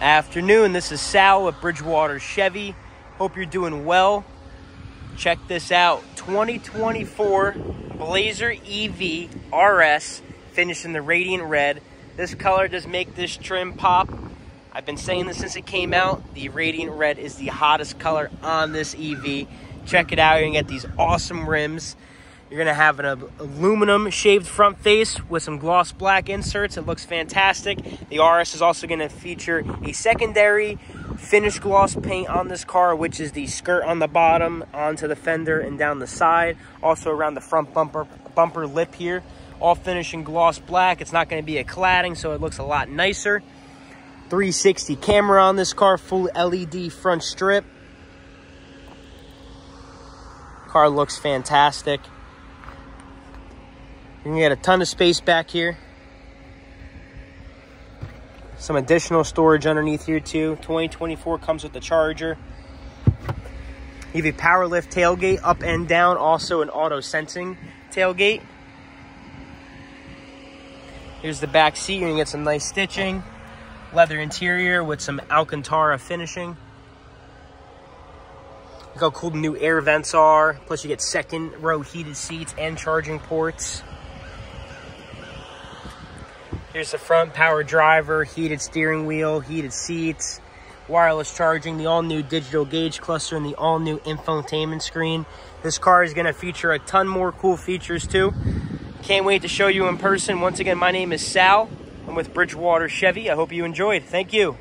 Afternoon, this is Sal at Bridgewater Chevy. Hope you're doing well. Check this out 2024 Blazer EV RS, finished in the radiant red. This color does make this trim pop. I've been saying this since it came out. The radiant red is the hottest color on this EV. Check it out. You're gonna get these awesome rims. You're gonna have an aluminum shaved front face with some gloss black inserts. It looks fantastic. The RS is also gonna feature a secondary finished gloss paint on this car, which is the skirt on the bottom, onto the fender and down the side. Also around the front bumper, bumper lip here. All finished in gloss black. It's not gonna be a cladding, so it looks a lot nicer. 360 camera on this car, full LED front strip. Car looks fantastic. You can get a ton of space back here. Some additional storage underneath here too. 2024 comes with the charger. You have a power lift tailgate up and down, also an auto sensing tailgate. Here's the back seat. You're gonna get some nice stitching. Leather interior with some Alcantara finishing. Look how cool the new air vents are. Plus you get second row heated seats and charging ports. Here's the front power driver, heated steering wheel, heated seats, wireless charging, the all-new digital gauge cluster, and the all-new infotainment screen. This car is going to feature a ton more cool features too. Can't wait to show you in person. Once again, my name is Sal. I'm with Bridgewater Chevy. I hope you enjoyed. Thank you.